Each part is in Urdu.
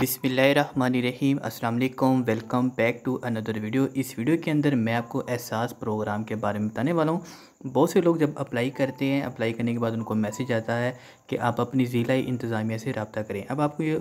بسم اللہ الرحمن الرحیم، السلام علیکم، ویلکم بیک ٹو اندر ویڈیو۔ اس ویڈیو کے اندر میں آپ کو احساس پروگرام کے بارے میں بتانے والا ہوں۔ بہت سے لوگ جب اپلائی کرتے ہیں، اپلائی کرنے کے بعد ان کو میسیج آتا ہے کہ آپ اپنی ضلع انتظامیہ سے رابطہ کریں۔ اب آپ کو یہ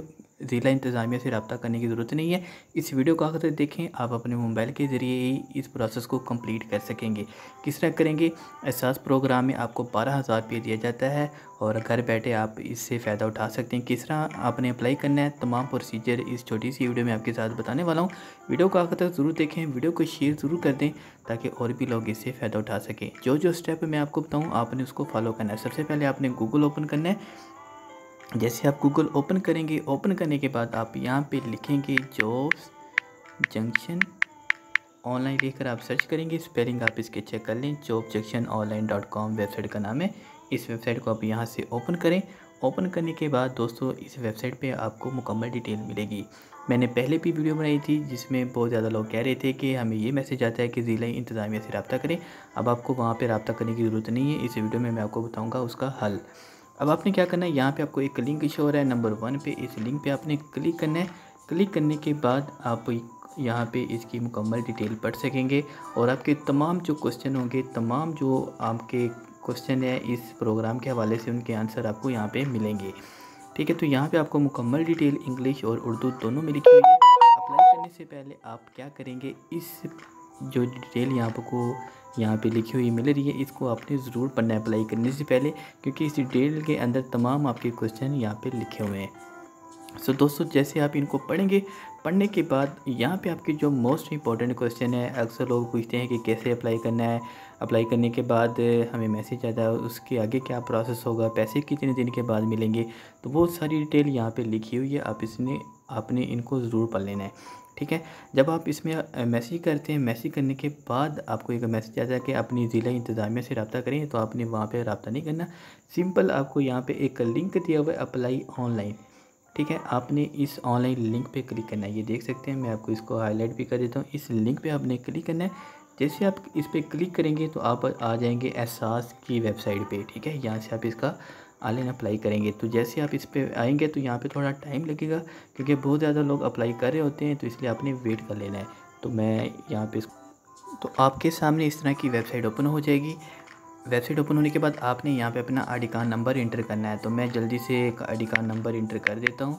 ضلع انتظامیہ سے رابطہ کرنے کی ضرورت نہیں ہے۔ اس ویڈیو کو آخر دیکھیں۔ آپ اپنے موبائل کے ذریعے ہی اس پروسیس کو کمپلیٹ کر سکیں گے۔ کس طرح کریں گے؟ احساس پروگرام میں آپ کو بارہ ہزار روپیہ دیا جاتا ہے اور گھر بیٹھے آپ اس سے فائدہ اٹھا سکتے ہیں۔ کس طرح آپ نے اپلائی کرنا ہے؟ تمام پروسیجر اس چھوٹی سی ویڈیو میں آپ کے ساتھ بتانے والا ہوں۔ ویڈیو کو آخر تک ضرور دیکھیں۔ ویڈیو کو شیئر ضرور کر دیں تاکہ اور بھی لوگ اس سے فائدہ اٹھا سکیں۔ جو جو سٹیپ میں آپ کو بتاؤں، آپ نے اس کو فالو کرنا ہے۔ سب سے پہلے آپ نے گوگل اوپن کرنا ہے۔ جیسے آپ گوگل اوپن کریں گے، اوپن کرنے کے بعد آپ یہاں پہ لکھیں گے جوبس جنکشن۔ آن لائن لکھ کر آپ سرچ کریں گے اسپیلنگ آپ اس کے چیک کر لیں۔ Job junction online dot com website کا نام ہے۔ اس ویب سائٹ کو آپ یہاں سے اوپن کریں۔ اوپن کرنے کے بعد دوستو، اس ویب سائٹ پہ آپ کو مکمل ڈیٹیل ملے گی۔ میں نے پہلے بھی ویڈیو بنائی تھی جس میں بہت زیادہ لوگ کہہ رہے تھے کہ ہمیں یہ میسیج آتا ہے کہ ضلع انتظامیہ سے رابطہ کریں۔ اب آپ کو وہاں پہ رابطہ کرنے کی ضرورت نہیں ہے۔ اس ویڈیو میں میں آپ کو بتاؤں گا اس کا حل۔ اب آپ نے کیا کرنا ہے؟ یہاں پہ آپ کو ایک لنک ایشو ہو رہا ہے نمبر ون پہ۔ اس لنک پہ آپ نے کلک کرنا ہے۔ کلک کرنے کے بعد آپ یہاں پہ اس کی مکمل ڈیٹیل پڑھ سکیں گے اور آپ کے تمام جو کوسچن ہوں گے، تمام جو آپ کے کوسچن ہیں اس پروگرام کے حوالے سے ان کے آنسر آپ کو یہاں پہ ملیں گے۔ ٹھیک ہے، تو یہاں پہ آپ کو مکمل ڈیٹیل انگلش اور اردو دونوں میں لکھی ہوئی ہے۔ اپلائی کرنے سے پہلے آپ کیا کریں گے؟ اس جو ڈیٹیل یہاں کو یہاں پہ لکھی ہوئی مل رہی ہے اس کو آپ نے ضرور پڑھنا ہے اپلائی کرنے سے پہلے، کیونکہ اس ڈیٹیل کے اندر تمام آپ کے کوسچن یہاں پہ لکھے ہوئے ہیں۔ سو دوستو، جیسے آپ ان کو پڑھیں گے، پڑھنے کے بعد یہاں پہ آپ کے جو موسٹ امپورٹنٹ کوسچن ہے، اکثر لوگ پوچھتے ہیں کہ کیسے اپلائی کرنا ہے۔ اپلائی کرنے کے بعد ہمیں میسیج آتا ہے، اس کے آگے کیا پروسیس ہوگا، پیسے کتنے دن کے بعد ملیں گے۔ تو وہ ساری ڈیٹیل یہاں پہ لکھی ہوئی ہے، آپ اس نے، آپ نے ان کو ضرور پڑھ لینا ہے۔ ٹھیک ہے؟ جب آپ اس میں میسیج کرتے ہیں، میسیج کرنے کے بعد آپ کو ایک میسیج آتا ہے کہ اپنی ضلع انتظامیہ سے رابطہ کریں، تو آپ نے وہاں پہ رابطہ نہیں کرنا۔ سمپل آپ کو یہاں پہ ایک لنک دیا ہوا ہے، اپلائی آن لائن۔ ٹھیک ہے؟ آپ نے اس آن لائن لنک پہ کلک کرنا ہے۔ یہ دیکھ سکتے ہیں، میں آپ کو اس کو ہائی لائٹ بھی کر دیتا ہوں۔ اس لنک پہ آپ نے کلک کرنا ہے۔ جیسے آپ اس پہ کلک کریں گے تو آپ آ جائیں گے احساس کی ویب سائٹ پہ۔ ٹھیک ہے؟ یہاں سے آپ اس کا آن لائن اپلائی کریں گے۔ تو جیسے آپ اس پہ آئیں گے تو یہاں پہ تھوڑا ٹائم لگے گا کیونکہ بہت زیادہ لوگ اپلائی کر رہے ہوتے ہیں تو اس لیے آپ نے ویٹ کر لینا ہے۔ تو میں یہاں پہ تو آپ کے سامنے اس طرح کی ویب سائٹ اوپن ہو جائے گی۔ ویب سائٹ اوپن ہونے کے بعد آپ نے یہاں پہ اپنا I D card number enter کرنا ہے۔ تو میں جلدی سے I D card number enter کر دیتا ہوں۔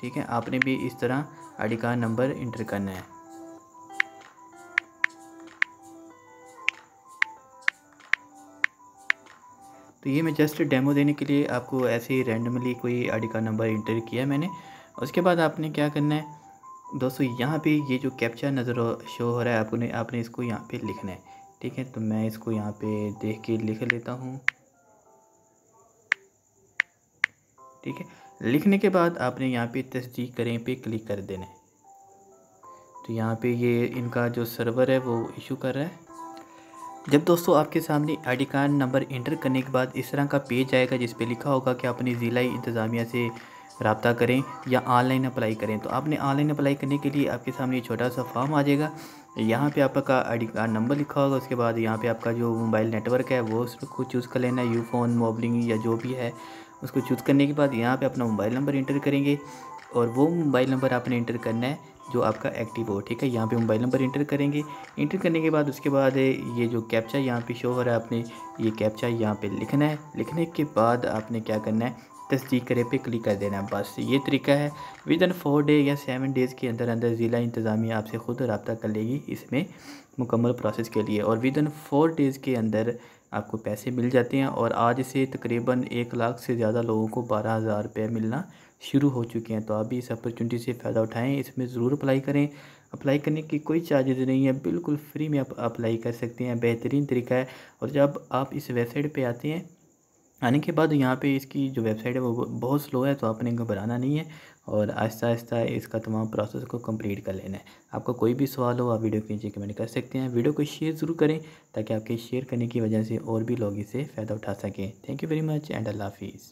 ٹھیک ہے؟ آپ نے بھی اس طرح I D card number enter کرنا ہے۔ تو یہ میں جسٹ ڈیمو دینے کے لیے آپ کو ایسے ہی رینڈملی کوئی آئی ڈی کا نمبر انٹر کیا میں نے۔ اس کے بعد آپ نے کیا کرنا ہے؟ دوستو، یہاں پہ یہ جو کیپچا نظر شو ہو رہا ہے، آپ نے آپ نے اس کو یہاں پہ لکھنا ہے۔ ٹھیک ہے، تو میں اس کو یہاں پہ دیکھ کے لکھ لیتا ہوں۔ ٹھیک ہے، لکھنے کے بعد آپ نے یہاں پہ تصدیق کریں، پہ کلک کر دینا ہے۔ تو یہاں پہ یہ ان کا جو سرور ہے وہ ایشو کر رہا ہے۔ جب دوستو، آپ کے سامنے I D card number enter کرنے کے بعد اس طرح کا پیج آئے گا جس پہ لکھا ہوگا کہ اپنی ضلعی انتظامیہ سے رابطہ کریں یا آن لائن اپلائی کریں۔ تو آپ نے آن لائن اپلائی کرنے کے لیے آپ کے سامنے چھوٹا سا فارم آ جائے گا۔ یہاں پہ آپ کا آئی ڈی کارڈ نمبر لکھا ہوگا، اس کے بعد یہاں پہ آپ کا جو موبائل نیٹ ورک ہے، وہ اس کو چوز کر لینا۔ ہے یو فون، موبلنگ یا جو بھی ہے، اس کو چوز کرنے کے بعد یہاں پہ اپنا موبائل نمبر انٹر کریں گے۔ اور وہ موبائل نمبر آپ نے انٹر کرنا ہے جو آپ کا ایکٹیو ہو ٹھیک ہے؟ یہاں پہ موبائل نمبر انٹر کریں گے۔ انٹر کرنے کے بعد اس کے بعد یہ جو کیپچا یہاں پہ شو ہو رہا ہے، آپ نے یہ کیپچا یہاں پہ لکھنا ہے۔ لکھنے کے بعد آپ نے کیا کرنا ہے؟ تصدیق کرے پہ کلک کر دینا ہے۔ بس یہ طریقہ ہے۔ ود ان فور ڈے یا سیون ڈیز کے اندر اندر ضلع انتظامیہ آپ سے خود رابطہ کر لے گی اس میں مکمل پروسیس کے لیے۔ اور ود ان فور ڈیز کے اندر آپ کو پیسے مل جاتے ہیں اور آج سے تقریباً ایک لاکھ سے زیادہ لوگوں کو بارہ ہزار روپے ملنا شروع ہو چکے ہیں۔ تو آپ بھی اس اپرچونٹی سے فائدہ اٹھائیں، اس میں ضرور اپلائی کریں۔ اپلائی کرنے کی کوئی چارجز نہیں ہے بالکل فری میں آپ اپلائی کر سکتے ہیں، بہترین طریقہ ہے۔ اور جب آپ اس ویب سائٹ پہ آتے ہیں آنے کے بعد یہاں پہ اس کی جو ویب سائٹ ہے وہ بہت سلو ہے تو آپ نے گھبرانا نہیں ہے اور آہستہ آہستہ اس کا تمام پروسیس کو کمپلیٹ کر لینا ہے۔ آپ کا کوئی بھی سوال ہو آپ ویڈیو کے نیچے کمنٹ کر سکتے ہیں۔ ویڈیو کو شیئر ضرور کریں تاکہ آپ کے شیئر کرنے کی وجہ سے اور بھی لوگ اسے فائدہ اٹھا سکیں۔ Thank you very much and اللہ حافظ